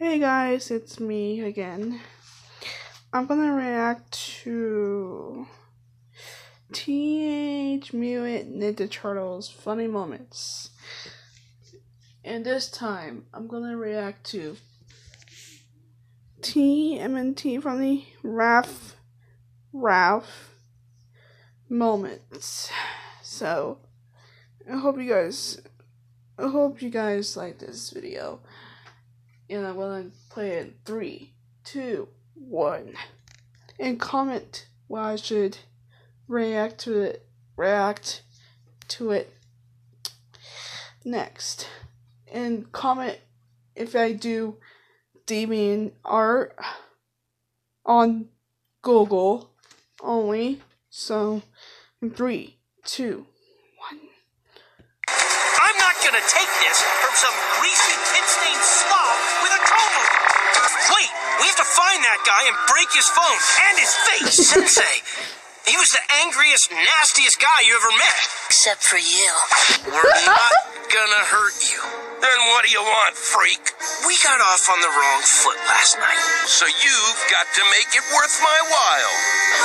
Hey guys, it's me again. I'm gonna react to Teenage Mutant Ninja Turtles funny moments. And this time, I'm gonna react to TMNT from the Ralph Ralph moments. So, I hope you guys I hope you guys like this video. And I'm gonna play in three, two, one. And comment what I should react to it react to it next. And comment if I do Damien art on Google only. So three, two, one. I'm not gonna take this from some greasy, tin-stained slob we have to find that guy and break his phone and his face. Sensei, he was the angriest, nastiest guy you ever met. Except for you. We're not gonna hurt you. Then what do you want, freak? We got off on the wrong foot last night. So you've got to make it worth my while.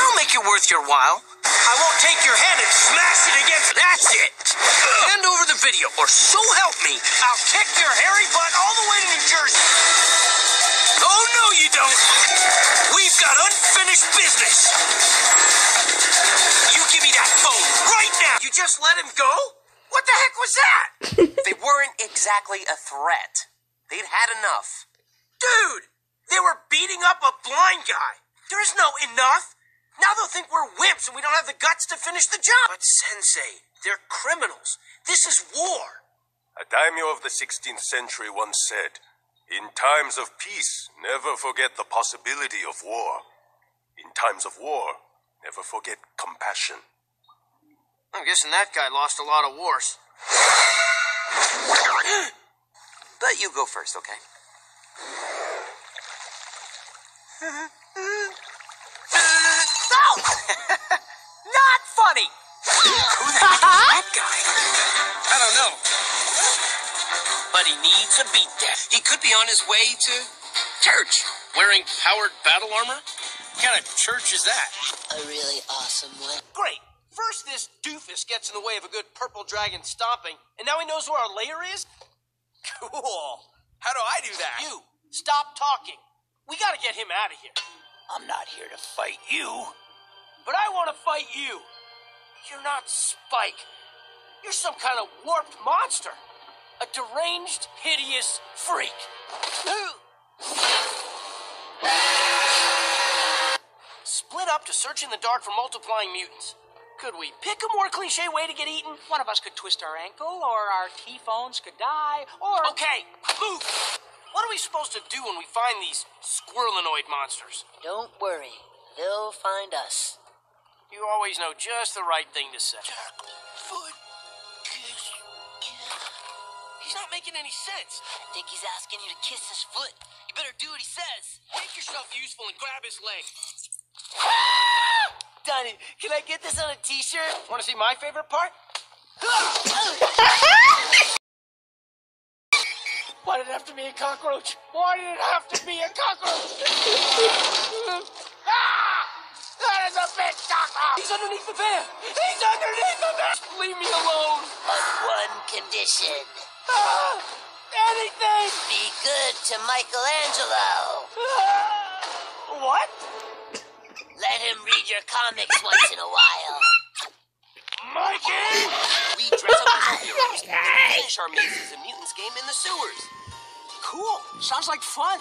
I'll make it worth your while. I won't take your hand and smash it against. That's it. Hand over the video, or so help me, I'll kick your hairy butt all the way to New Jersey. Oh no, you don't. We've got unfinished business. You give me that phone right now. You just let him go? What the heck was that? They weren't exactly a threat. They'd had enough. Dude, they were beating up a blind guy. There is no enough. Now they'll think we're wimps and we don't have the guts to finish the job. But Sensei, they're criminals. This is war. A daimyo of the 16th century once said, In times of peace, never forget the possibility of war. In times of war, never forget compassion. I'm guessing that guy lost a lot of wars. But you go first, okay? No! Not funny! Who the heck is that guy? I don't know. But he needs a beat down. He could be on his way to church, wearing powered battle armor. What kind of church is that? A really awesome one. Great. First, this doofus gets in the way of a good purple dragon stomping, and now he knows where our lair is? Cool. How do I do that? You, stop talking. We gotta get him out of here. I'm not here to fight you. But I want to fight you. You're not Spike. You're some kind of warped monster. A deranged, hideous freak. Split up to search in the dark for multiplying mutants. Could we pick a more cliche way to get eaten? One of us could twist our ankle, or our T phones could die, or. Okay, move! What are we supposed to do when we find these squirrelanoid monsters? Don't worry, they'll find us. You always know just the right thing to say. Foot kiss. He's not making any sense. I think he's asking you to kiss his foot. You better do what he says. Make yourself useful and grab his leg. Donnie, can I get this on a t-shirt? Want to see my favorite part? Why did it have to be a cockroach? Why did it have to be a cockroach? ah! That is a big cockroach! He's underneath the van! He's underneath the van! Leave me alone! On one condition. Ah! Anything! Be good to Michelangelo. Ah! What? Let him read your comics once in a while. Mikey! We dress up as heroes and finish our mazes and mutants game in the sewers. Cool. Sounds like fun.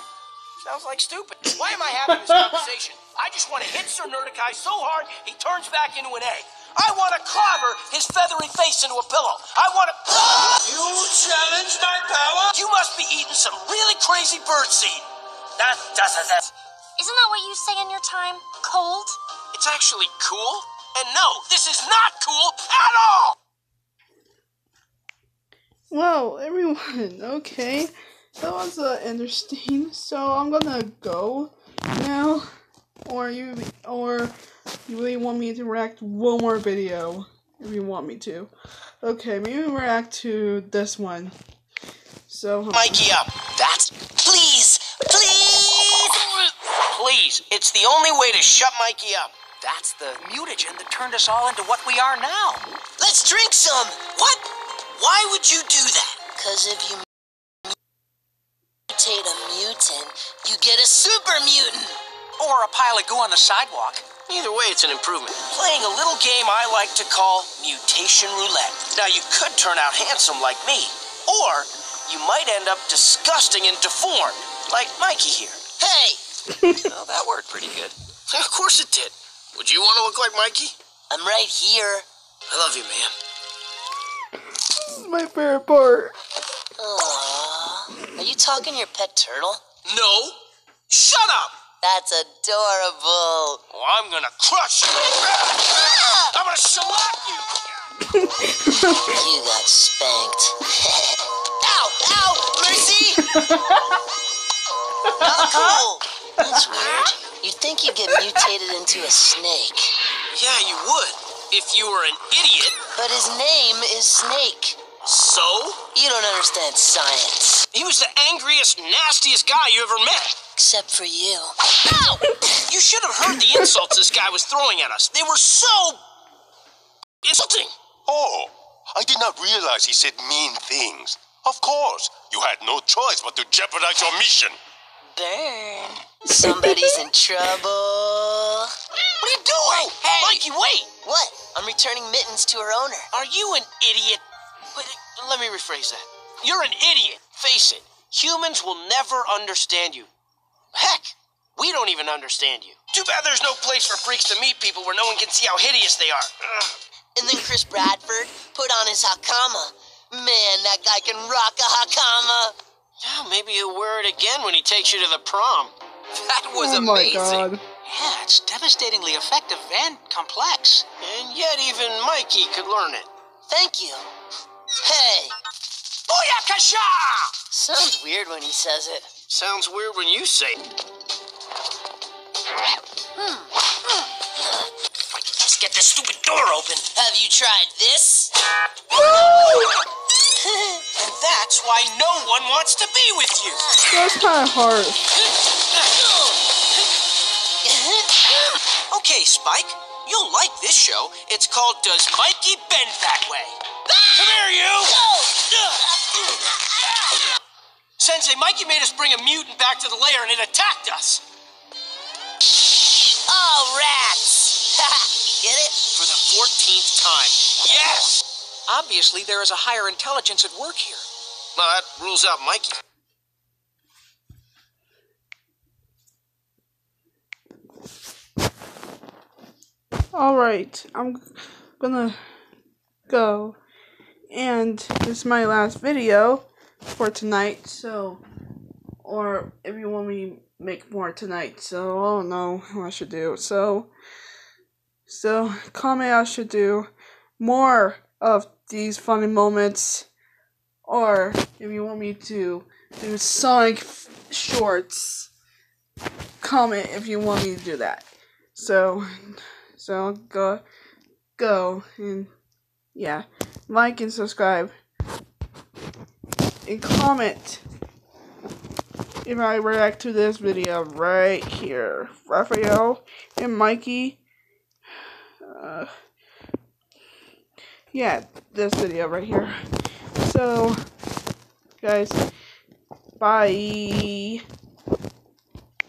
Sounds like stupid. Why am I having this conversation? I just want to hit Sir Nerdikai so hard he turns back into an egg. I want to clobber his feathery face into a pillow. I want to. You challenge my power? You must be eating some really crazy birdseed. That doesn't. it. Isn't that what you say in your time? Cold? It's actually cool. And no, this is not cool at all. Well, everyone, okay. That was uh, interesting. So I'm gonna go now, or you, or you really want me to react one more video if you want me to. Okay, maybe react to this one. So Mikey up. That's please, please Please, it's the only way to shut Mikey up. That's the mutagen that turned us all into what we are now. Let's drink some. What? Why would you do that? Because if you mutate a mutant, you get a super mutant. Or a pile of goo on the sidewalk. Either way, it's an improvement. Playing a little game I like to call mutation roulette. Now, you could turn out handsome like me, or you might end up disgusting and deformed, like Mikey here. Hey, Well, that worked pretty good. Of course it did. Would you want to look like Mikey? I'm right here. I love you, man. This is my favorite part. Aww. Are you talking your pet turtle? No. Shut up. That's adorable. Oh, I'm gonna crush you. Ah! I'm gonna shellac you. You got spanked. ow! Ow! Mercy! Not cool. That's weird. You'd think you'd get mutated into a snake. Yeah, you would. If you were an idiot. But his name is Snake. So? You don't understand science. He was the angriest, nastiest guy you ever met. Except for you. Ow! You should have heard the insults this guy was throwing at us. They were so insulting. Oh, I did not realize he said mean things. Of course, you had no choice but to jeopardize your mission. Burn. Somebody's in trouble. What are you doing? Hey! Mikey, wait! What? I'm returning mittens to her owner. Are you an idiot? Wait, let me rephrase that. You're an idiot. Face it. Humans will never understand you. Heck, we don't even understand you. Too bad there's no place for freaks to meet people where no one can see how hideous they are. Ugh. And then Chris Bradford put on his hakama. Man, that guy can rock a hakama. Yeah, maybe he'll wear it again when he takes you to the prom. That was oh my amazing. god. Yeah, it's devastatingly effective and complex. And yet even Mikey could learn it. Thank you. Hey, Booyakasha! sounds weird when he says it. Sounds weird when you say it. If I could just get this stupid door open. Have you tried this? And that's why no one wants to be with you. That's kind of harsh. Okay, Spike, you'll like this show. It's called Does Mikey Bend That Way? Come here, you! Sensei, Mikey made us bring a mutant back to the lair and it attacked us. Oh, rats! Get it? For the 14th time. Yes! Obviously, there is a higher intelligence at work here. Well, that rules out Mikey. Alright, I'm gonna go. And this is my last video for tonight, so. Or if you want me make more tonight, so I don't know what I should do. So. So, comment I should do more of these funny moments. Or if you want me to do Sonic shorts, comment if you want me to do that. So, so go, go, and yeah, like and subscribe, and comment if I react to this video right here. Raphael and Mikey, uh, yeah, this video right here. So, guys, bye.